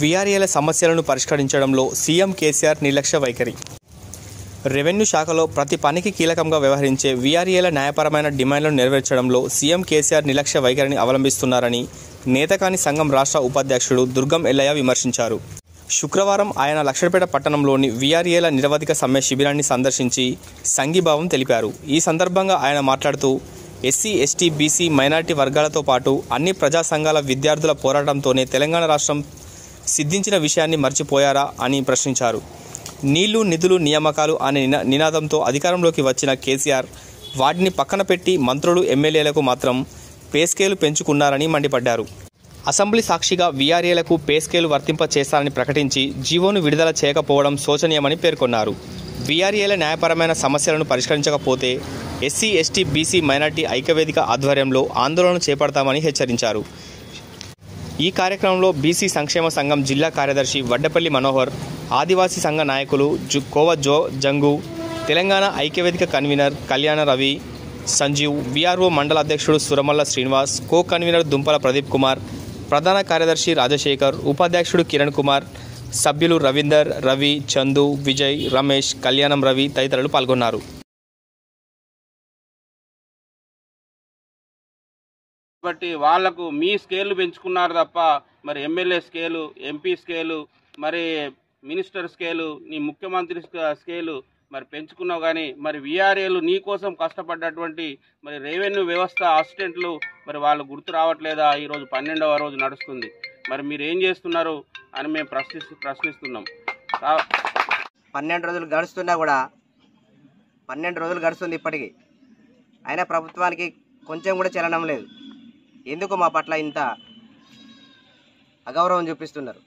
వీఆర్ఏల సమస్యలను పరిష్కరించడంలో సీఎం కేసీఆర్ నిర్లక్ష్య వైఖరి. రెవెన్యూ శాఖలో ప్రతి పనికి కీలకంగా వ్యవహరించే వీఆర్ఏల న్యాయపరమైన డిమాండ్లను నెరవేర్చడంలో సీఎం కేసీఆర్ నిర్లక్ష్య వైఖరిని అవలంబిస్తున్నారని నేతకాని సంఘం రాష్ట్ర ఉపాధ్యక్షుడు దుర్గం ఎల్లయ్య విమర్శించారు. శుక్రవారం ఆయన లక్షపేట పట్టణంలోని వీఆర్ఏల నిరవధిక సమ్మె శిబిరాన్ని సందర్శించి సంఘీభావం తెలిపారు. ఈ సందర్భంగా ఆయన మాట్లాడుతూ ఎస్సీ ఎస్టీ బీసీ మైనార్టీ వర్గాలతో పాటు అన్ని ప్రజా సంఘాల విద్యార్థుల పోరాటంతోనే తెలంగాణ రాష్ట్రం సిద్ధించిన విషయాన్ని మర్చిపోయారా అని ప్రశ్నించారు. నీళ్ళు నిధులు నియామకాలు అనే నినాదంతో అధికారంలోకి వచ్చిన కేసీఆర్ వాటిని పక్కన పెట్టి మంత్రులు ఎమ్మెల్యేలకు మాత్రం పేస్కేలు పెంచుకున్నారని మండిపడ్డారు. అసెంబ్లీ సాక్షిగా వీఆర్ఏలకు పేస్కేలు వర్తింప చేస్తారని ప్రకటించి జీవోను విడుదల చేయకపోవడం శోచనీయమని పేర్కొన్నారు. వీఆర్ఏల న్యాయపరమైన సమస్యలను పరిష్కరించకపోతే ఎస్సీ ఎస్టీ బీసీ మైనార్టీ ఐక్యవేదిక ఆధ్వర్యంలో ఆందోళన చేపడతామని హెచ్చరించారు. ఈ కార్యక్రమంలో బీసీ సంక్షేమ సంఘం జిల్లా కార్యదర్శి వడ్డపల్లి మనోహర్ ఆదివాసీ సంఘ నాయకులు జు కోవ జో జంగు తెలంగాణ ఐక్యవేదిక కన్వీనర్ కళ్యాణ రవి సంజీవ్ విఆర్ఓ మండల అధ్యక్షుడు సురమల్ల శ్రీనివాస్ కో కన్వీనర్ దుంపల ప్రదీప్ కుమార్ ప్రధాన కార్యదర్శి రాజశేఖర్ ఉపాధ్యక్షుడు కిరణ్ కుమార్ సభ్యులు రవీందర్ రవి చందు విజయ్ రమేష్ కళ్యాణం రవి తదితరులు పాల్గొన్నారు. కాబట్టి వాళ్ళకు మీ స్కేల్ పెంచుకున్నారు తప్ప మరి ఎమ్మెల్యే స్కేలు ఎంపీ స్కేలు మరి మినిస్టర్ స్కేలు నీ ముఖ్యమంత్రి స్కేలు మరి పెంచుకున్నావు కానీ మరి విఆర్ఏలు నీ కోసం కష్టపడ్డటువంటి మరి రెవెన్యూ వ్యవస్థ అసిస్టెంట్లు మరి వాళ్ళు గుర్తు రావట్లేదా? ఈరోజు పన్నెండవ రోజు నడుస్తుంది. మరి మీరు ఏం చేస్తున్నారు అని మేము ప్రశ్ని ప్రశ్నిస్తున్నాం. పన్నెండు రోజులు గడుస్తున్నా కూడా పన్నెండు రోజులు గడుస్తుంది ఇప్పటికి. అయినా ప్రభుత్వానికి కొంచెం కూడా చెల్లడం లేదు. ఎందుకు మా పట్ల ఇంత అగౌరవం చూపిస్తున్నారు?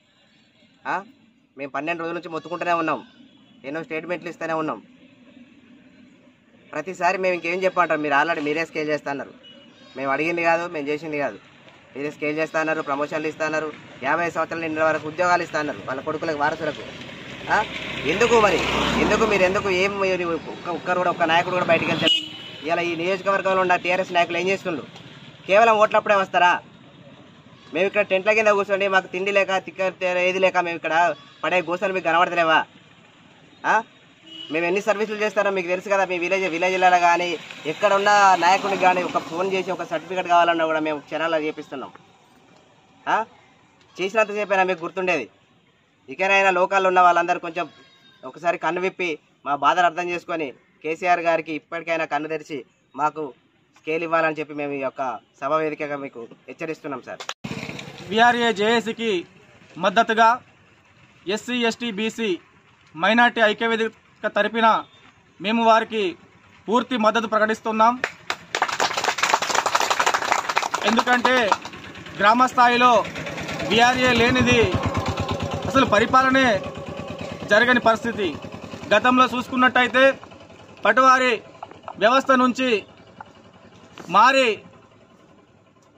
మేము పన్నెండు రోజుల నుంచి మొత్తుకుంటూనే ఉన్నాం. ఎన్నో స్టేట్మెంట్లు ఇస్తూనే ఉన్నాం. ప్రతిసారి మేము ఇంకేం చెప్పమంటారు? మీరు ఆల్రెడీ మీరే స్కేల్ చేస్తున్నారు. మేము అడిగింది కాదు మేము చేసింది కాదు. మీరే స్కేల్ చేస్తున్నారు ప్రమోషన్లు ఇస్తున్నారు యాభై సంవత్సరాల నిన్న వరకు ఉద్యోగాలు ఇస్తున్నారు వాళ్ళ కొడుకులకు వారసులకు. ఎందుకు మరి? ఎందుకు మీరు ఎందుకు ఏం ఒక్క ఒక్కరు కూడా ఒక్క నాయకుడు కూడా బయటికి వెళ్తారు ఇలా ఈ నియోజకవర్గంలో ఉన్న టీఆర్ఎస్ నాయకులు ఏం చేస్తుండ్రు? కేవలం ఓట్లప్పుడే వస్తారా? మేము ఇక్కడ టెంట్ల కింద కూర్చోండి మాకు తిండి లేక తిక్క ఏది లేక మేము ఇక్కడ పడే కూర్చొని మీకు కనబడతలేవా? మేము ఎన్ని సర్వీసులు చేస్తారో మీకు తెలుసు కదా మీ విలేజ్ విలేజ్లలో కానీ ఎక్కడ ఉన్న నాయకుడికి కానీ ఒక ఫోన్ చేసి ఒక సర్టిఫికేట్ కావాలన్నా కూడా మేము క్షణాల్లో చేపిస్తున్నాం. ఆ? చేసినంతసేపైనా మీకు గుర్తుండేది? ఇకనైనా లోకాల్లో ఉన్న వాళ్ళందరూ కొంచెం ఒకసారి కన్ను విప్పి మా బాధలు అర్థం చేసుకొని కేసీఆర్ గారికి ఇప్పటికైనా కన్ను తెరిచి మాకు స్కేల్ ఇవ్వాలని చెప్పి మేము ఈ యొక్క సభ వేదికగా మీకు హెచ్చరిస్తున్నాం సార్. విఆర్ఏ జేఏసీకి మద్దతుగా ఎస్సీ ఎస్టీ బీసీ మైనార్టీ ఐక్యవేదిక తరపున మేము వారికి పూర్తి మద్దతు ప్రకటిస్తున్నాం. ఎందుకంటే గ్రామ స్థాయిలో విఆర్ఏ లేనిది అసలు పరిపాలనే జరగని పరిస్థితి. గతంలో చూసుకున్నట్టయితే పటువారి వ్యవస్థ నుంచి మారి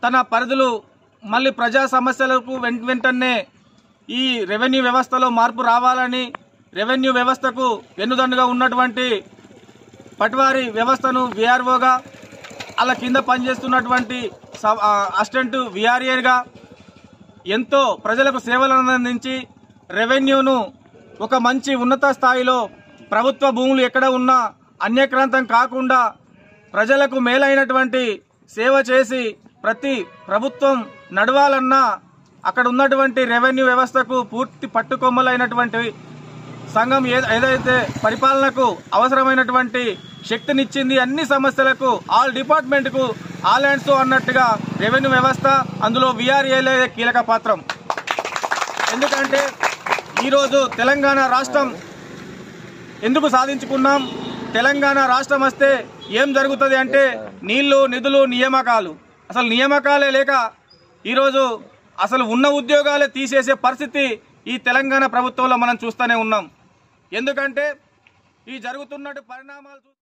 తన పరిధులు మళ్ళీ ప్రజా సమస్యలకు వెంట వెంటనే ఈ రెవెన్యూ వ్యవస్థలో మార్పు రావాలని రెవెన్యూ వ్యవస్థకు వెన్నుదండుగా ఉన్నటువంటి పట్వారి వ్యవస్థను విఆర్ఓగా అలా కింద పనిచేస్తున్నటువంటి స- అసిస్టెంట్ విఆర్ఏగా ఎంతో ప్రజలకు సేవలను అందించి రెవెన్యూను ఒక మంచి ఉన్నత స్థాయిలో ప్రభుత్వ భూములు ఎక్కడ ఉన్నా అన్యక్రాంతం కాకుండా ప్రజలకు మేలైనటువంటి సేవ చేసి ప్రతి ప్రభుత్వం నడవాలన్నా అక్కడ ఉన్నటువంటి రెవెన్యూ వ్యవస్థకు పూర్తి పట్టుకొమ్మలైనటువంటి సంఘం ఏదైతే పరిపాలనకు అవసరమైనటువంటి శక్తినిచ్చింది అన్ని సమస్యలకు ఆల్ డిపార్ట్మెంట్కు ఆల్ హ్యాండ్స్ అన్నట్టుగా రెవెన్యూ వ్యవస్థ అందులో విఆర్ఏలే కీలక పాత్రం. ఎందుకంటే ఈరోజు తెలంగాణ రాష్ట్రం ఎందుకు సాధించుకున్నాం? తెలంగాణ రాష్ట్రం వస్తే ఏం జరుగుతుంది అంటే నీళ్ళు నిధులు నియామకాలు. అసలు నియామకాలే లేక ఈరోజు అసలు ఉన్న ఉద్యోగాలే తీసేసే పరిస్థితి ఈ తెలంగాణ ప్రభుత్వంలో మనం చూస్తూనే ఉన్నాం. ఎందుకంటే ఈ జరుగుతున్నట్టు పరిణామాలు